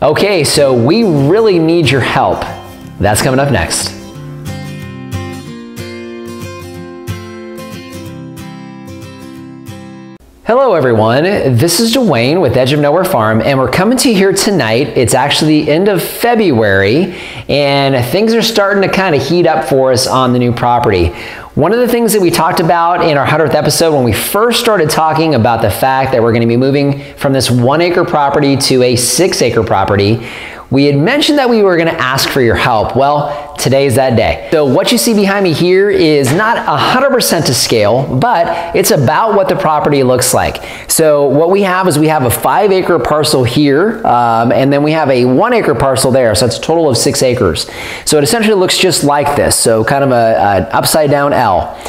Okay, so we really need your help. That's coming up next. Hello everyone, this is Duane with Edge of Nowhere Farm and we're coming to you here tonight. It's actually the end of February and things are starting to kind of heat up for us on the new property. One of the things that we talked about in our 100th episode when we first started talking about the fact that we're going to be moving from this one acre property to a six acre property we had mentioned that we were going to ask for your help. Well, today is that day. So what you see behind me here is not 100% to scale, but it's about what the property looks like. So what we have is we have a five acre parcel here, um, and then we have a one acre parcel there. So it's a total of six acres. So it essentially looks just like this. So kind of a, an upside down L.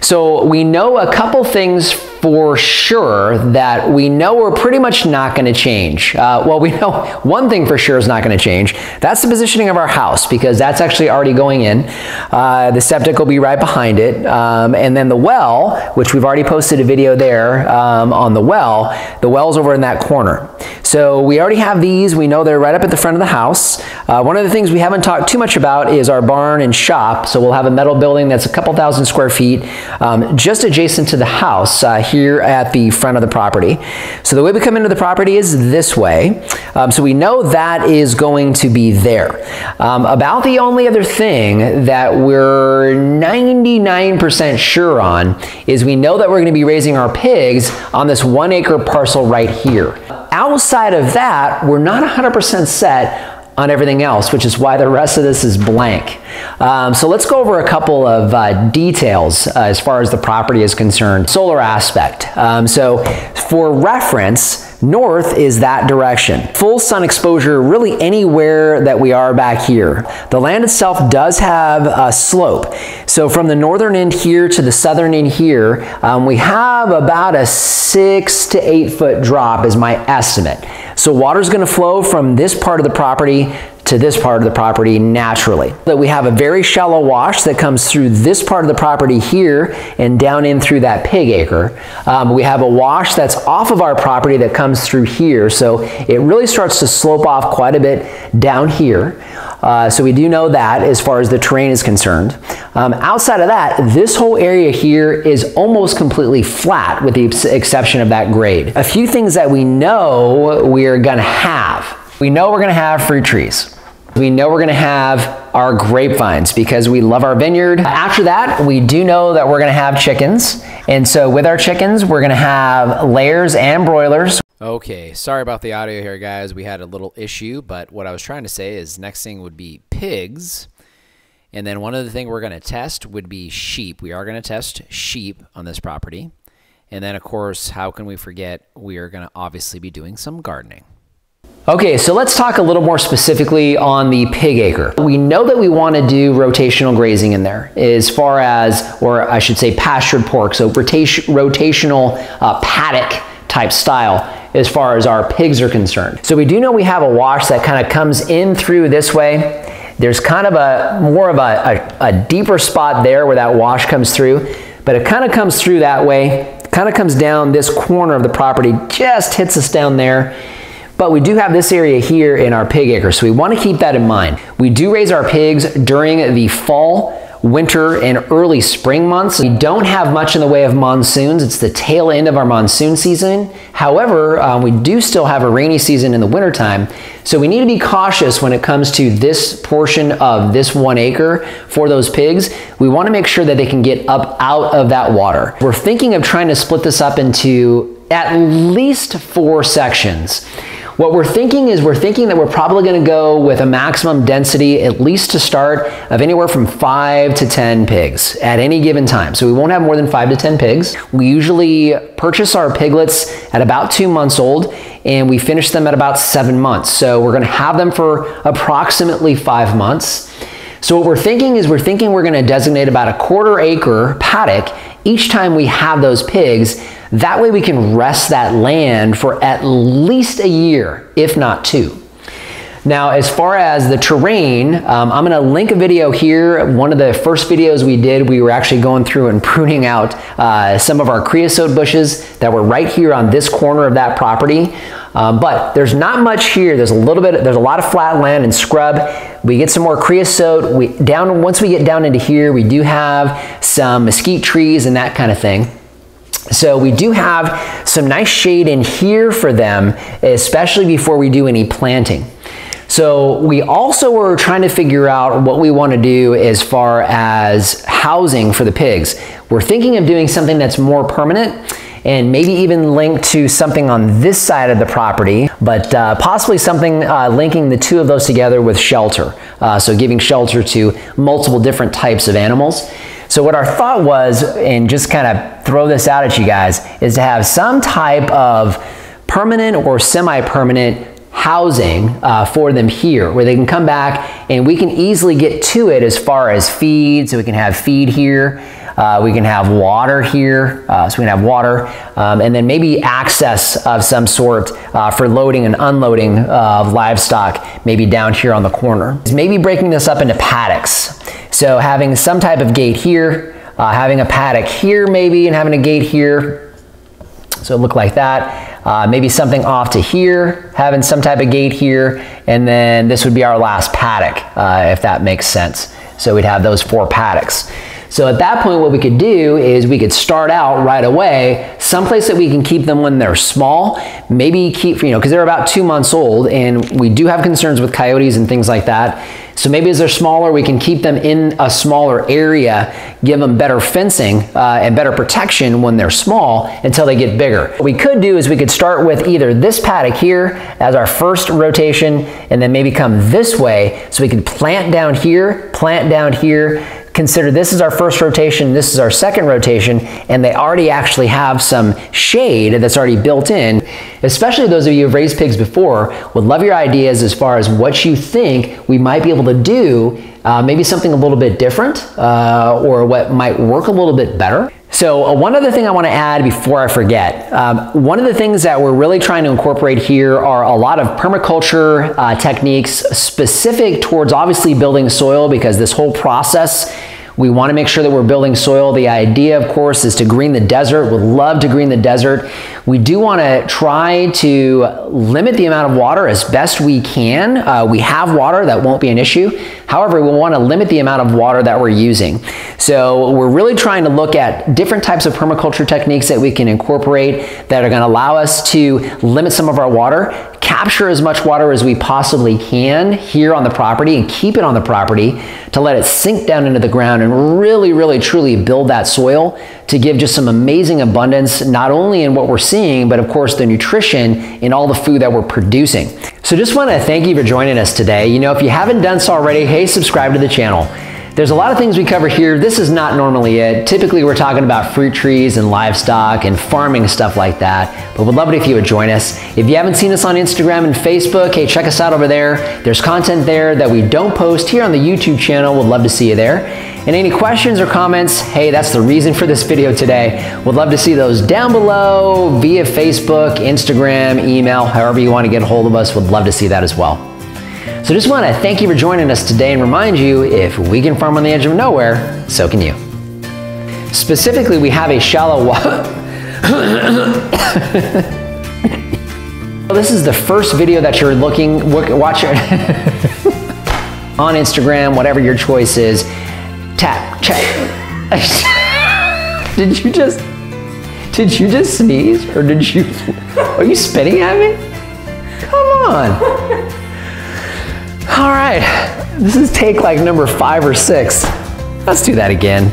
So we know a couple things for sure that we know we're pretty much not going to change. Uh, well, we know one thing for sure is not going to change. That's the positioning of our house because that's actually already going in. Uh, the septic will be right behind it. Um, and then the well, which we've already posted a video there um, on the well, the well's over in that corner. So we already have these. We know they're right up at the front of the house. Uh, one of the things we haven't talked too much about is our barn and shop. So we'll have a metal building that's a couple thousand square feet um, just adjacent to the house uh, here at the front of the property. So the way we come into the property is this way. Um, so we know that is going to be there. Um, about the only other thing that we're 99% sure on is we know that we're going to be raising our pigs on this one acre parcel right here. Outside of that, we're not 100% set on everything else, which is why the rest of this is blank. Um, so let's go over a couple of uh, details uh, as far as the property is concerned. Solar aspect. Um, so for reference, North is that direction. Full sun exposure really anywhere that we are back here. The land itself does have a slope. So from the northern end here to the southern end here, um, we have about a six to eight foot drop is my estimate. So water is going to flow from this part of the property to this part of the property naturally. That we have a very shallow wash that comes through this part of the property here and down in through that pig acre. Um, we have a wash that's off of our property that comes through here. So it really starts to slope off quite a bit down here. Uh, so we do know that as far as the terrain is concerned. Um, outside of that, this whole area here is almost completely flat with the exception of that grade. A few things that we know we're gonna have. We know we're gonna have fruit trees. We know we're gonna have our grapevines because we love our vineyard. After that, we do know that we're gonna have chickens. And so with our chickens, we're gonna have layers and broilers. Okay, sorry about the audio here, guys. We had a little issue, but what I was trying to say is next thing would be pigs. And then one other thing we're going to test would be sheep. We are going to test sheep on this property. And then, of course, how can we forget we are going to obviously be doing some gardening. Okay, so let's talk a little more specifically on the pig acre. We know that we want to do rotational grazing in there as far as, or I should say pastured pork, so rotation, rotational uh, paddock type style as far as our pigs are concerned. So we do know we have a wash that kind of comes in through this way. There's kind of a more of a, a, a deeper spot there where that wash comes through, but it kind of comes through that way, kind of comes down this corner of the property, just hits us down there but we do have this area here in our pig acre, so we want to keep that in mind. We do raise our pigs during the fall, winter, and early spring months. We don't have much in the way of monsoons. It's the tail end of our monsoon season. However, um, we do still have a rainy season in the wintertime, so we need to be cautious when it comes to this portion of this one acre for those pigs. We want to make sure that they can get up out of that water. We're thinking of trying to split this up into at least four sections. What we're thinking is we're thinking that we're probably going to go with a maximum density, at least to start, of anywhere from 5 to 10 pigs at any given time. So we won't have more than 5 to 10 pigs. We usually purchase our piglets at about 2 months old and we finish them at about 7 months. So we're going to have them for approximately 5 months. So what we're thinking is we're thinking we're going to designate about a quarter acre paddock each time we have those pigs that way we can rest that land for at least a year, if not two. Now, as far as the terrain, um, I'm going to link a video here. One of the first videos we did, we were actually going through and pruning out uh, some of our creosote bushes that were right here on this corner of that property. Um, but there's not much here. There's a little bit, there's a lot of flat land and scrub. We get some more creosote. We down Once we get down into here, we do have some mesquite trees and that kind of thing. So we do have some nice shade in here for them, especially before we do any planting. So we also were trying to figure out what we want to do as far as housing for the pigs. We're thinking of doing something that's more permanent and maybe even linked to something on this side of the property, but uh, possibly something uh, linking the two of those together with shelter. Uh, so giving shelter to multiple different types of animals. So what our thought was, and just kind of throw this out at you guys, is to have some type of permanent or semi-permanent housing uh, for them here where they can come back and we can easily get to it as far as feed. So we can have feed here. Uh, we can have water here, uh, so we can have water, um, and then maybe access of some sort uh, for loading and unloading of livestock, maybe down here on the corner. Maybe breaking this up into paddocks. So having some type of gate here, uh, having a paddock here maybe, and having a gate here. So it looked like that. Uh, maybe something off to here, having some type of gate here, and then this would be our last paddock, uh, if that makes sense. So we'd have those four paddocks. So at that point, what we could do is we could start out right away, someplace that we can keep them when they're small, maybe keep, you know, because they're about two months old and we do have concerns with coyotes and things like that. So maybe as they're smaller, we can keep them in a smaller area, give them better fencing uh, and better protection when they're small until they get bigger. What we could do is we could start with either this paddock here as our first rotation and then maybe come this way so we can plant down here, plant down here, consider this is our first rotation, this is our second rotation, and they already actually have some shade that's already built in. Especially those of you who've raised pigs before, would love your ideas as far as what you think we might be able to do, uh, maybe something a little bit different, uh, or what might work a little bit better. So uh, one other thing I want to add before I forget, um, one of the things that we're really trying to incorporate here are a lot of permaculture uh, techniques specific towards obviously building soil because this whole process we want to make sure that we're building soil. The idea, of course, is to green the desert. Would love to green the desert. We do want to try to limit the amount of water as best we can. Uh, we have water, that won't be an issue. However, we want to limit the amount of water that we're using. So we're really trying to look at different types of permaculture techniques that we can incorporate that are going to allow us to limit some of our water, capture as much water as we possibly can here on the property and keep it on the property to let it sink down into the ground and really, really, truly build that soil to give just some amazing abundance, not only in what we're seeing, but of course the nutrition in all the food that we're producing. So just want to thank you for joining us today. You know, if you haven't done so already, hey, subscribe to the channel. There's a lot of things we cover here. This is not normally it. Typically, we're talking about fruit trees and livestock and farming stuff like that. But we'd love it if you would join us. If you haven't seen us on Instagram and Facebook, hey, check us out over there. There's content there that we don't post here on the YouTube channel. We'd love to see you there. And any questions or comments, hey, that's the reason for this video today. We'd love to see those down below via Facebook, Instagram, email, however you want to get a hold of us. We'd love to see that as well. So just want to thank you for joining us today and remind you if we can farm on the edge of nowhere, so can you. Specifically, we have a shallow water. this is the first video that you're looking, watch on Instagram, whatever your choice is. Tap, check. did you just, did you just sneeze or did you, are you spitting at me? Come on. All right, this is take like number five or six. Let's do that again.